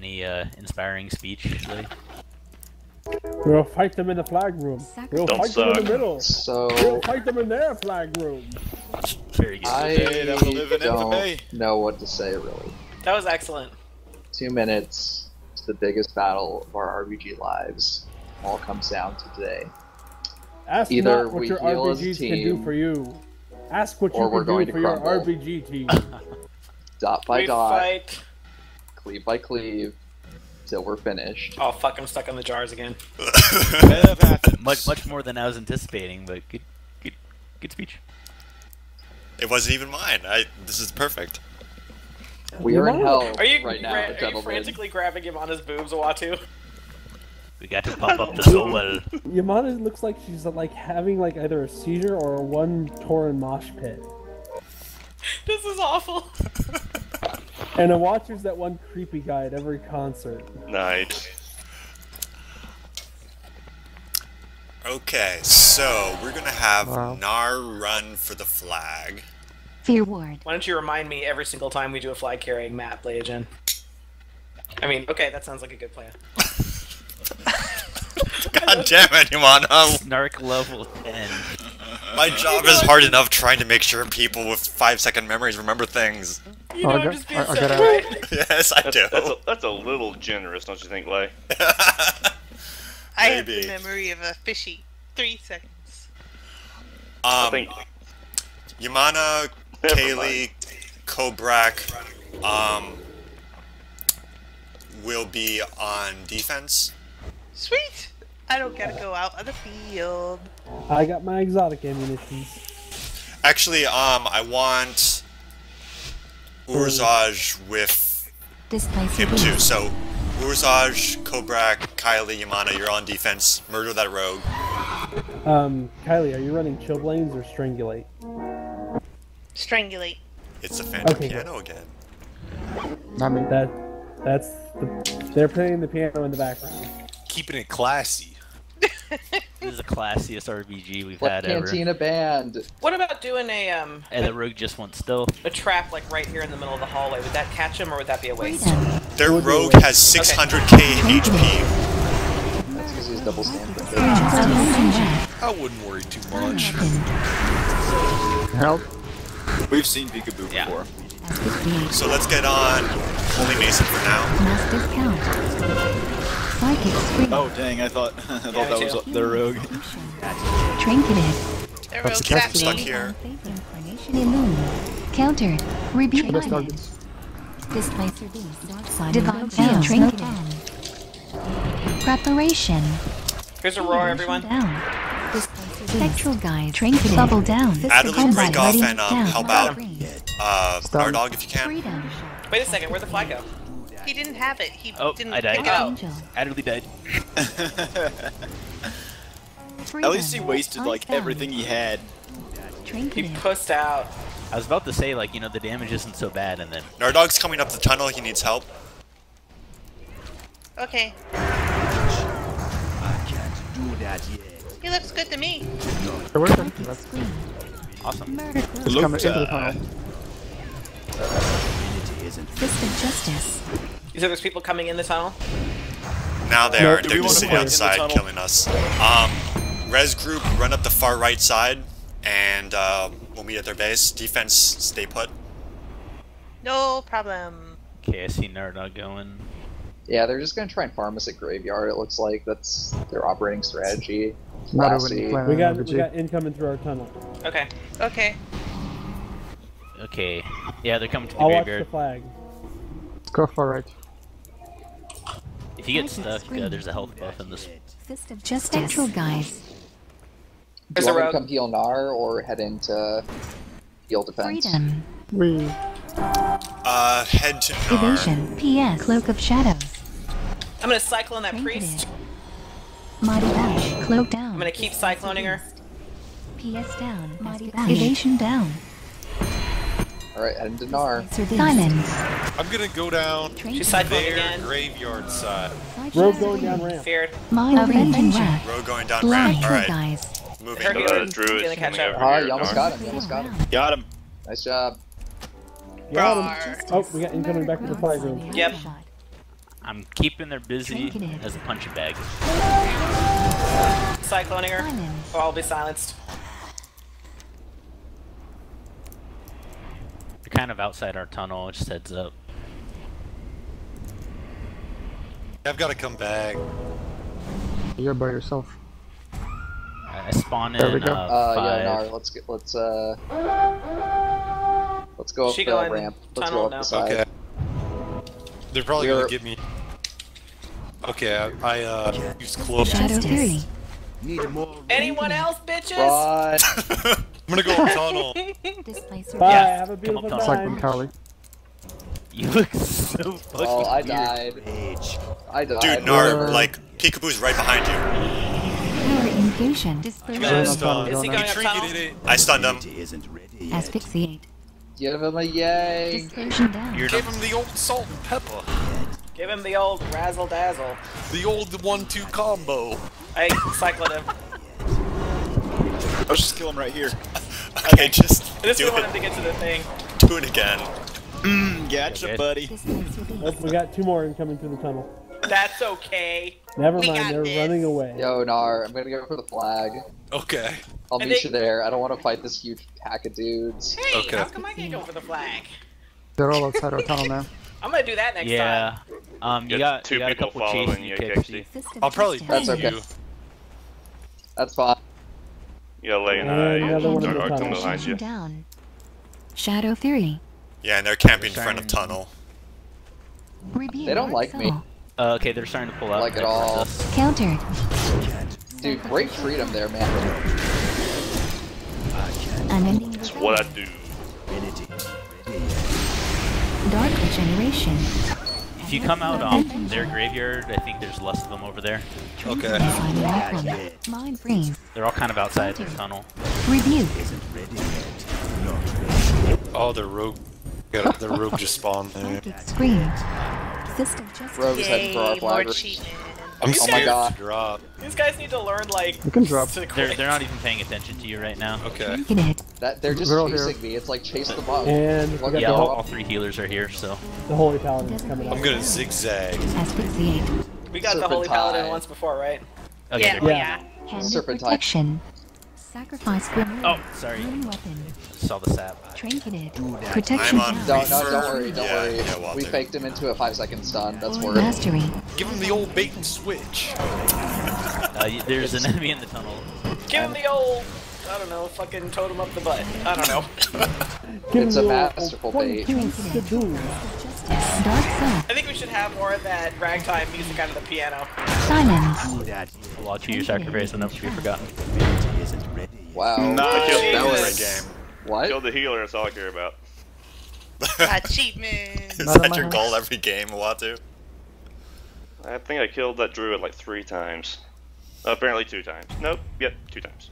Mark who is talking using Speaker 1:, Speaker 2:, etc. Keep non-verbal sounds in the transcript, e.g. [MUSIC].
Speaker 1: Any uh, inspiring speech, Lee?
Speaker 2: We'll fight them in the flag room. We'll
Speaker 3: Don't
Speaker 2: fight them in the middle. We'll fight them in their flag room.
Speaker 1: Very good.
Speaker 4: I
Speaker 5: Today that will live in
Speaker 4: don't
Speaker 5: infamy.
Speaker 4: know what to say really.
Speaker 6: That was excellent.
Speaker 4: Two minutes to the biggest battle of our RBG lives. All comes down to today.
Speaker 2: Ask
Speaker 4: Either
Speaker 2: not what
Speaker 4: we
Speaker 2: your
Speaker 4: heal
Speaker 2: team, can do for you. Ask what
Speaker 4: or
Speaker 2: you
Speaker 4: we're
Speaker 2: can do
Speaker 4: to
Speaker 2: for your
Speaker 4: crumble.
Speaker 2: RBG team. [LAUGHS]
Speaker 4: Dot by
Speaker 6: we
Speaker 4: dot,
Speaker 6: fight.
Speaker 4: Cleave by cleave, till we're finished.
Speaker 6: Oh fuck! I'm stuck on the jars again. [LAUGHS]
Speaker 1: Much much more than I was anticipating, but good good good speech.
Speaker 7: It wasn't even mine. I. This is perfect.
Speaker 4: We are in hell
Speaker 6: Are you,
Speaker 4: right now,
Speaker 6: ra- are you
Speaker 4: gentlemen.
Speaker 6: frantically grabbing Yamana's boobs, Watu?
Speaker 1: We got to pump up the soul. [LAUGHS]
Speaker 2: Yamana looks like she's like having like either a seizure or a one torn mosh pit. [LAUGHS]
Speaker 6: This is awful.
Speaker 2: And it watcher's that one creepy guy at every concert.
Speaker 3: Nice.
Speaker 7: Okay, so we're gonna have
Speaker 8: Wow.
Speaker 7: Nar run for the flag.
Speaker 9: Fear Ward.
Speaker 6: Why don't you remind me every single time we do a flag carrying map, Leyujin? I mean, okay, that sounds like a good plan. [LAUGHS]
Speaker 7: God damn it, Yamana!
Speaker 1: Snark level 10.
Speaker 7: My job is hard enough trying to make sure people with five second memories remember things.
Speaker 6: You
Speaker 8: Oh,
Speaker 6: know,
Speaker 8: I
Speaker 6: I'm just being
Speaker 8: I- I got [LAUGHS]
Speaker 7: yes, I
Speaker 3: That's,
Speaker 7: do.
Speaker 3: that's, a, that's a little generous, don't you think, Lay? [LAUGHS]
Speaker 10: I have the
Speaker 7: Maybe.
Speaker 10: memory of a fishy. Three seconds.
Speaker 3: I
Speaker 7: Um,
Speaker 3: think.
Speaker 7: Yamana, [LAUGHS]
Speaker 3: Never
Speaker 7: Kaylee, Kobrak, um, will be on defense.
Speaker 10: Sweet! I don't gotta go out on the field.
Speaker 2: I got my exotic ammunition.
Speaker 7: Actually, um, I want Urzaj with
Speaker 9: Displacer
Speaker 7: him too. So, Urzaj, Kobrak, Kylie, Yamana, you're on defense. Murder that rogue.
Speaker 2: Um, Kylie, are you running Chilblains or Strangulate?
Speaker 10: Strangulate.
Speaker 7: It's the Phantom
Speaker 2: Okay,
Speaker 7: Piano again.
Speaker 8: Not me.
Speaker 2: That, that's the. They're playing the piano in the background.
Speaker 5: Keeping it classy. [LAUGHS]
Speaker 1: This is the classiest RBG we've
Speaker 4: What
Speaker 1: had ever.
Speaker 4: Cantina band?
Speaker 6: What about doing a um
Speaker 1: And the rogue just went still.
Speaker 6: a trap like right here in the middle of the hallway? Would that catch him or would that be a waste?
Speaker 7: Their rogue has 600k HP.
Speaker 4: That's because he's double standard.
Speaker 5: I wouldn't worry too much.
Speaker 8: Help.
Speaker 5: We've seen Peekaboo
Speaker 1: Yeah.
Speaker 5: before.
Speaker 7: So let's get on Holy Mason for now.
Speaker 9: Mass discount. Psychic Scream.
Speaker 5: Oh dang! I thought [LAUGHS] I thought
Speaker 6: Yeah,
Speaker 5: that was
Speaker 6: too.
Speaker 5: their rogue.
Speaker 9: Trinketed.
Speaker 10: They're
Speaker 8: That's the
Speaker 10: crafty.
Speaker 7: Stuck here.
Speaker 9: Incarnation Illumined. Countered. Rebuke
Speaker 8: Best
Speaker 9: Displacer Beast. Divine Down. Trinketed. Preparation.
Speaker 6: Here's a roar, everyone.
Speaker 9: Down. Displacer Spectral Guise. Trinketed. Bubble down.
Speaker 7: Adelie,
Speaker 9: Combat
Speaker 7: break off
Speaker 9: ready.
Speaker 7: and, um,
Speaker 9: Down.
Speaker 7: help out.
Speaker 9: Green.
Speaker 7: Uh,
Speaker 8: Stun.
Speaker 7: Nardog if you can.
Speaker 9: Freedom.
Speaker 6: Wait a second, where'd the flag go?
Speaker 10: He didn't have it. He
Speaker 1: Oh,
Speaker 10: didn't
Speaker 1: I died.
Speaker 10: pick it up.
Speaker 9: Angel.
Speaker 1: Adderley died.
Speaker 5: At least he wasted like everything he had.
Speaker 6: He
Speaker 9: Trinketed.
Speaker 6: pussed out.
Speaker 1: I was about to say, like, you know, the damage isn't so bad, and then
Speaker 7: Nardog's coming up the tunnel. He needs help.
Speaker 10: Okay. He looks good to me.
Speaker 8: They're working.
Speaker 9: Psychic
Speaker 8: That's
Speaker 9: Scream.
Speaker 1: awesome.
Speaker 9: Murder.
Speaker 8: it's coming into the. Uh,
Speaker 9: Fist of Justice.
Speaker 6: You said there's people coming in the tunnel?
Speaker 7: Now they
Speaker 2: No,
Speaker 7: are.
Speaker 2: do
Speaker 7: They're
Speaker 5: we
Speaker 7: just
Speaker 5: wanna
Speaker 7: sitting
Speaker 5: fight the
Speaker 7: outside killing us. Um, res group, run up the far right side, and uh, we'll meet at their base. Defense, stay put.
Speaker 10: No problem.
Speaker 1: Okay, I see Nardog going.
Speaker 4: Yeah, they're just gonna try and farm us at graveyard. It looks like that's their operating strategy.
Speaker 8: Not
Speaker 4: Classy.
Speaker 8: when you
Speaker 2: We got we got incoming through our tunnel.
Speaker 6: Okay.
Speaker 10: Okay.
Speaker 1: Okay. Yeah, they're coming to the
Speaker 2: I'll watch the
Speaker 1: graveyard.
Speaker 2: flag.
Speaker 8: Go far right.
Speaker 1: If you get stuck, uh, there's a health buff in this.
Speaker 9: Fist of Justice. Spectral Guises.
Speaker 4: Do you want to come heal Nar or head into heal defense?
Speaker 9: Freedom.
Speaker 8: We.
Speaker 7: Uh, head to Nar.
Speaker 9: Evasion. P.S. Cloak of Shadows.
Speaker 6: I'm gonna cycle on that
Speaker 9: Trinketed.
Speaker 6: priest.
Speaker 9: Mighty Bash. Cloak down.
Speaker 6: I'm gonna keep cycloning her.
Speaker 9: P.S. down. Mighty Bash. Evasion down.
Speaker 4: Alright, head into Nar.
Speaker 9: Silence.
Speaker 5: I'm gonna go down
Speaker 6: She's cyclone
Speaker 5: their
Speaker 6: again.
Speaker 5: graveyard side.
Speaker 2: Rogue going down ramp.
Speaker 6: Feared.
Speaker 9: My Avenging Wrath.
Speaker 7: Road going down
Speaker 9: Blind
Speaker 7: ramp. Alright,
Speaker 9: Guys.
Speaker 7: moving.
Speaker 6: Her
Speaker 3: Uh,
Speaker 6: healer's
Speaker 3: Drew is
Speaker 6: gonna catch
Speaker 3: coming
Speaker 6: up.
Speaker 3: over
Speaker 4: Ah, you almost got him. You almost got him.
Speaker 5: Got him.
Speaker 4: Nice job.
Speaker 2: Got him. Oh, we got incoming back to the flag room.
Speaker 6: Yep.
Speaker 1: I'm keeping her busy as a punching bag.
Speaker 6: Cycloning her.
Speaker 9: Simon.
Speaker 6: Or I'll be silenced.
Speaker 1: Kind of outside our tunnel, just heads up.
Speaker 5: I've got to come back.
Speaker 8: You're by yourself.
Speaker 1: I I spawn
Speaker 8: There we go.
Speaker 1: uh,
Speaker 4: Uh,
Speaker 1: five.
Speaker 4: yeah, Nar, let's get, let's, uh, let's go up
Speaker 6: She
Speaker 4: the
Speaker 6: going
Speaker 4: ramp. Let's go up
Speaker 6: now.
Speaker 4: the side.
Speaker 5: Okay. They're probably
Speaker 4: We're-
Speaker 5: gonna get me. Okay, I, I uh used close.
Speaker 9: Shadowfury.
Speaker 6: Anyone else, bitches? [LAUGHS]
Speaker 4: Run!
Speaker 5: I'm gonna go up tunnel.
Speaker 9: Displacer
Speaker 2: Bye.
Speaker 1: Yeah,
Speaker 2: Have a
Speaker 1: come up
Speaker 2: beautiful
Speaker 1: top.
Speaker 8: Cyclone
Speaker 2: time.
Speaker 1: You look so fucking
Speaker 4: oh, I
Speaker 1: weird.
Speaker 4: died. I died.
Speaker 7: Dude, Nar,
Speaker 8: Uh,
Speaker 7: like, Peekaboo's right behind you.
Speaker 9: Power infusion. Dispersion.
Speaker 5: Stun.
Speaker 6: Is he
Speaker 8: He
Speaker 6: going up
Speaker 5: Trinketed
Speaker 6: tunnel?
Speaker 5: it.
Speaker 7: I stunned him.
Speaker 9: Asphyxiate.
Speaker 4: Give him a yay!
Speaker 9: Dispersion down.
Speaker 1: You're
Speaker 5: Give him the old salt and pepper.
Speaker 6: Give him the old razzle dazzle.
Speaker 5: The old one-two combo.
Speaker 6: Hey, cyclone him.
Speaker 5: Let's just kill him right here. [LAUGHS]
Speaker 7: Okay, just
Speaker 6: I just
Speaker 7: do
Speaker 6: didn't want him to
Speaker 7: it.
Speaker 6: get to the thing.
Speaker 7: Do it again.
Speaker 5: Gotcha,
Speaker 1: Okay.
Speaker 5: buddy.
Speaker 9: Displacer [LAUGHS]
Speaker 2: we got two more incoming through the tunnel.
Speaker 6: That's okay.
Speaker 2: Never
Speaker 10: We
Speaker 2: mind, they're
Speaker 10: this.
Speaker 2: running away.
Speaker 4: Yo, Nar, I'm gonna go for the flag.
Speaker 5: Okay.
Speaker 4: I'll
Speaker 6: And
Speaker 4: meet
Speaker 6: they-
Speaker 4: you there. I don't want to fight this huge pack of dudes.
Speaker 6: Hey,
Speaker 5: Okay.
Speaker 6: how come I can't go for the flag?
Speaker 8: They're all outside our tunnel now. [LAUGHS]
Speaker 6: I'm gonna do that next
Speaker 1: Yeah.
Speaker 6: time.
Speaker 1: Um, you
Speaker 3: Got
Speaker 1: got
Speaker 3: two
Speaker 1: you got a
Speaker 3: people
Speaker 1: couple
Speaker 3: following
Speaker 1: chasing
Speaker 3: you,
Speaker 1: you,
Speaker 3: KFC.
Speaker 1: KFC.
Speaker 9: Fist of
Speaker 5: I'll probably
Speaker 9: justice.
Speaker 4: That's okay.
Speaker 5: you.
Speaker 4: That's fine.
Speaker 3: Yeah, Lay and
Speaker 2: And
Speaker 3: I
Speaker 2: another one in
Speaker 3: are
Speaker 2: the
Speaker 3: are
Speaker 2: tunnel.
Speaker 3: coming behind you.
Speaker 9: Down. Shadowfury.
Speaker 7: Yeah, and they're camping in front of tunnel.
Speaker 4: They don't like me.
Speaker 1: Uh, okay, they're starting to pull out.
Speaker 4: Like it
Speaker 1: right
Speaker 4: all.
Speaker 1: us.
Speaker 9: Countered.
Speaker 4: Dude, great freedom there, man.
Speaker 9: Unending
Speaker 3: That's what I do.
Speaker 9: Dark Regeneration.
Speaker 1: If you come out um their graveyard, I think there's less of them over there.
Speaker 5: Okay.
Speaker 9: Mind Freeze.
Speaker 1: They're all kind of outside the tunnel.
Speaker 9: Review.
Speaker 5: Oh, the rogue. Got the rogue just spawned there.
Speaker 9: Scream. Fist of Justice.
Speaker 4: Rogue's heading for our
Speaker 10: Yay, more
Speaker 4: flag.
Speaker 10: cheating.
Speaker 5: I'm
Speaker 6: Oh
Speaker 5: scared
Speaker 4: my God.
Speaker 5: to drop.
Speaker 6: These guys need to learn like.
Speaker 8: You can drop.
Speaker 1: They're they're not even paying attention to you right now.
Speaker 5: Okay.
Speaker 4: That they're just
Speaker 8: We're all here.
Speaker 4: chasing me. It's like chase the up.
Speaker 2: And we
Speaker 4: Look
Speaker 2: got
Speaker 4: at
Speaker 1: Yeah,
Speaker 2: the,
Speaker 1: all, all three healers are here, so
Speaker 2: the Holy Paladin is coming
Speaker 9: I'm
Speaker 2: up.
Speaker 5: I'm gonna zigzag.
Speaker 9: Asphyxiate.
Speaker 6: We got the Holy Paladin once before, right?
Speaker 1: okay.
Speaker 10: Yeah,
Speaker 1: they're-
Speaker 2: Yeah.
Speaker 10: yeah.
Speaker 4: Serpentine.
Speaker 9: Protection. Sacrifice Grenade.
Speaker 1: Oh, sorry.
Speaker 9: Healing weapon.
Speaker 1: Saw the sap.
Speaker 9: Trinketed. Protection
Speaker 7: I'm on.
Speaker 4: Don't, no, don't worry, don't
Speaker 7: Yeah,
Speaker 4: worry.
Speaker 7: yeah, well,
Speaker 4: we
Speaker 7: dude.
Speaker 4: faked him into a five second stun. That's worth.
Speaker 9: Mastery.
Speaker 5: Give him the old bait and switch.
Speaker 1: Uh, there's an enemy in the tunnel.
Speaker 6: Give him the old. I don't know, fucking totem up the butt. I don't know. [LAUGHS]
Speaker 4: It's a masterful bait.
Speaker 2: two, skidoo.
Speaker 9: Justice. Dark Soul.
Speaker 6: I think we should have more of that ragtime music out of the piano.
Speaker 9: Silence.
Speaker 1: A lot to your sacrifice and never to be forgotten.
Speaker 4: Wow.
Speaker 3: I killed,
Speaker 4: That
Speaker 3: that
Speaker 4: was
Speaker 3: was
Speaker 7: game.
Speaker 4: what?
Speaker 3: Killed the healer, that's all I care about. [LAUGHS]
Speaker 10: Achievement.
Speaker 7: Is
Speaker 8: Not on
Speaker 7: that
Speaker 8: my
Speaker 7: your
Speaker 8: house.
Speaker 7: goal every game, Watu?
Speaker 3: I think I killed that druid like three times. apparently two times. Nope, yep, two times.